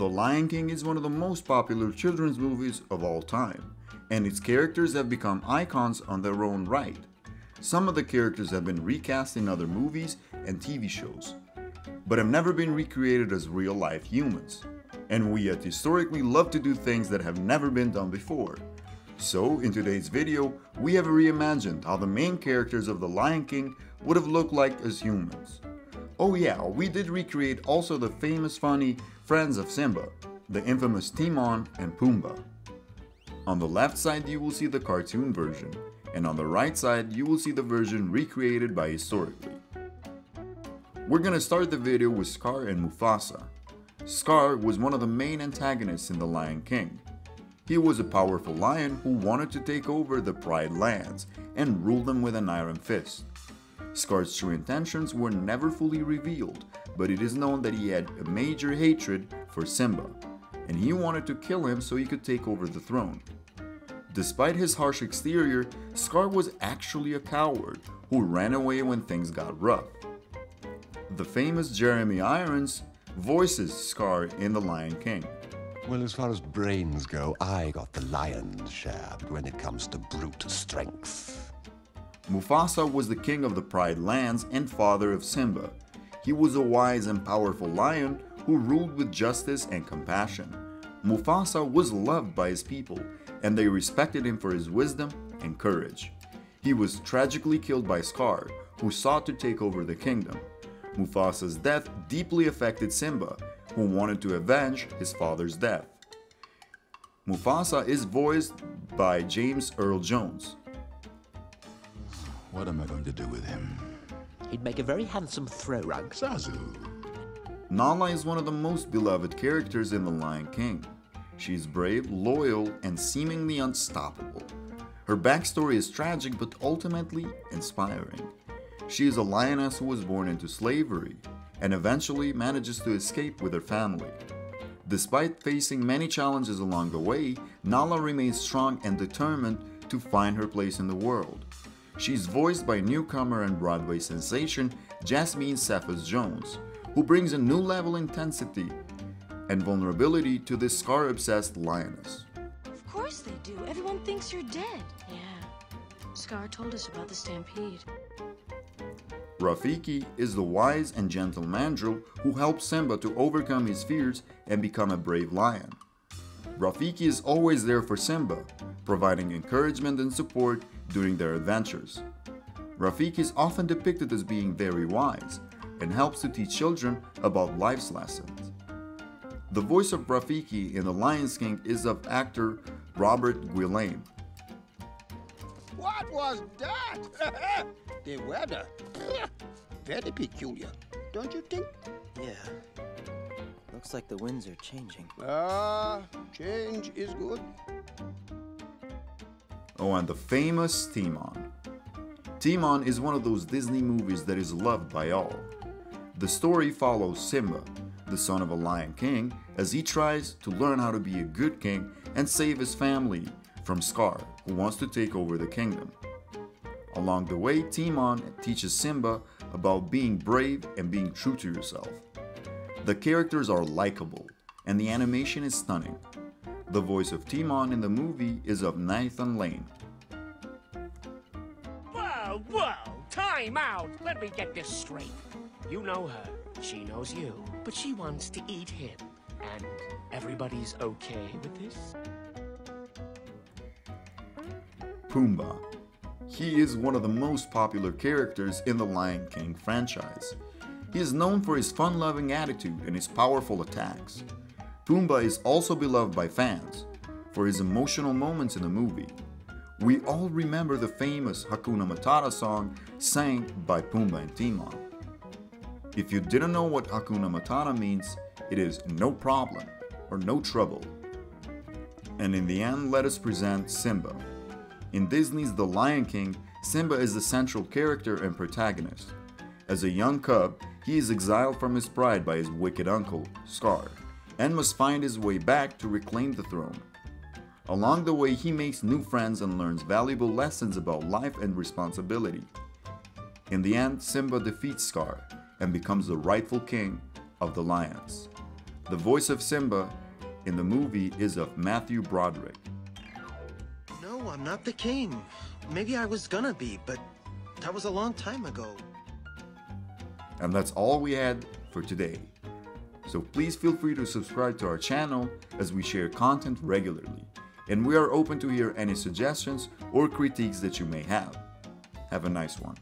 The Lion King is one of the most popular children's movies of all time, and its characters have become icons on their own right. Some of the characters have been recast in other movies and TV shows, but have never been recreated as real life humans. And we at Historicly love to do things that have never been done before. So, in today's video, we have reimagined how the main characters of The Lion King would have looked like as humans. Oh yeah, we did recreate also the famous funny friends of Simba, the infamous Timon and Pumbaa. On the left side you will see the cartoon version, and on the right side you will see the version recreated by Historicly. We're gonna start the video with Scar and Mufasa. Scar was one of the main antagonists in The Lion King. He was a powerful lion who wanted to take over the Pride lands and rule them with an iron fist. Scar's true intentions were never fully revealed, but it is known that he had a major hatred for Simba, and he wanted to kill him so he could take over the throne. Despite his harsh exterior, Scar was actually a coward who ran away when things got rough. The famous Jeremy Irons voices Scar in The Lion King. Well, as far as brains go, I got the lion's share, when it comes to brute strength, Mufasa was the king of the Pride lands and father of Simba. He was a wise and powerful lion who ruled with justice and compassion. Mufasa was loved by his people, and they respected him for his wisdom and courage. He was tragically killed by Scar, who sought to take over the kingdom. Mufasa's death deeply affected Simba, who wanted to avenge his father's death. Mufasa is voiced by James Earl Jones. What am I going to do with him? He'd make a very handsome throw rug. Zazu. Nala is one of the most beloved characters in The Lion King. She is brave, loyal, and seemingly unstoppable. Her backstory is tragic but ultimately inspiring. She is a lioness who was born into slavery and eventually manages to escape with her family. Despite facing many challenges along the way, Nala remains strong and determined to find her place in the world. She's voiced by newcomer and Broadway sensation Jasmine Cephas Jones, who brings a new level of intensity and vulnerability to this scar-obsessed lioness. Of course they do. Everyone thinks you're dead. Yeah. Scar told us about the stampede. Rafiki is the wise and gentle mandrill who helps Simba to overcome his fears and become a brave lion. Rafiki is always there for Simba, providing encouragement and support during their adventures. Rafiki is often depicted as being very wise and helps to teach children about life's lessons. The voice of Rafiki in The Lion King is of actor Robert Guillaume. What was that? the weather. Very peculiar, don't you think? Yeah. Looks like the winds are changing. Ah, change is good. Oh, and the famous Timon. Timon is one of those Disney movies that is loved by all. The story follows Simba, the son of a lion king, as he tries to learn how to be a good king and save his family from Scar, who wants to take over the kingdom. Along the way, Timon teaches Simba about being brave and being true to yourself. The characters are likable, and the animation is stunning. The voice of Timon in the movie is of Nathan Lane. Whoa, whoa! Time out! Let me get this straight. You know her, she knows you, but she wants to eat him. And everybody's okay with this? Pumbaa. He is one of the most popular characters in the Lion King franchise. He is known for his fun-loving attitude and his powerful attacks. Pumbaa is also beloved by fans for his emotional moments in the movie. We all remember the famous Hakuna Matata song sang by Pumbaa and Timon. If you didn't know what Hakuna Matata means, it is no problem or no trouble. And in the end, let us present Simba. In Disney's The Lion King, Simba is the central character and protagonist. As a young cub, he is exiled from his pride by his wicked uncle, Scar and must find his way back to reclaim the throne. Along the way, he makes new friends and learns valuable lessons about life and responsibility. In the end, Simba defeats Scar and becomes the rightful king of the lions. The voice of Simba in the movie is of Matthew Broderick. No, I'm not the king. Maybe I was gonna be, but that was a long time ago. And that's all we had for today. So please feel free to subscribe to our channel as we share content regularly. And we are open to hear any suggestions or critiques that you may have. Have a nice one.